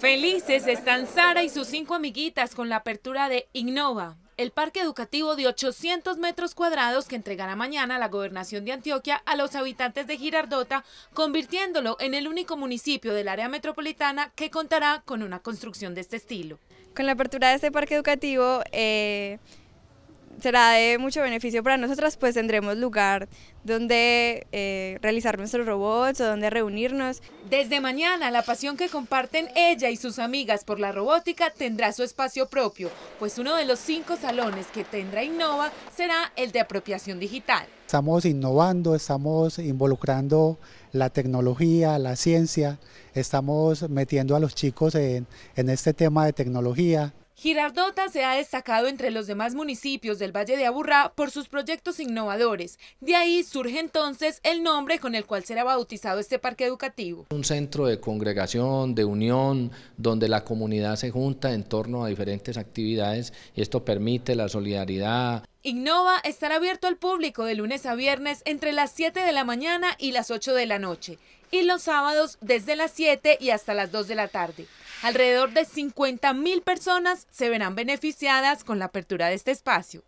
Felices están Sara y sus cinco amiguitas con la apertura de Innova, el parque educativo de 800 metros cuadrados que entregará mañana la gobernación de Antioquia a los habitantes de Girardota, convirtiéndolo en el único municipio del área metropolitana que contará con una construcción de este estilo. Con la apertura de este parque educativo, eh, será de mucho beneficio para nosotras, pues tendremos lugar donde eh, realizar nuestros robots o donde reunirnos. Desde mañana, la pasión que comparten ella y sus amigas por la robótica tendrá su espacio propio, pues uno de los cinco salones que tendrá Innova será el de apropiación digital. Estamos innovando, estamos involucrando la tecnología, la ciencia, estamos metiendo a los chicos en, en este tema de tecnología. Girardota se ha destacado entre los demás municipios del Valle de Aburrá por sus proyectos innovadores. De ahí surge entonces el nombre con el cual será bautizado este parque educativo. Un centro de congregación, de unión, donde la comunidad se junta en torno a diferentes actividades y esto permite la solidaridad. Innova estará abierto al público de lunes a viernes entre las 7 de la mañana y las 8 de la noche y los sábados desde las 7 y hasta las 2 de la tarde. Alrededor de 50 mil personas se verán beneficiadas con la apertura de este espacio.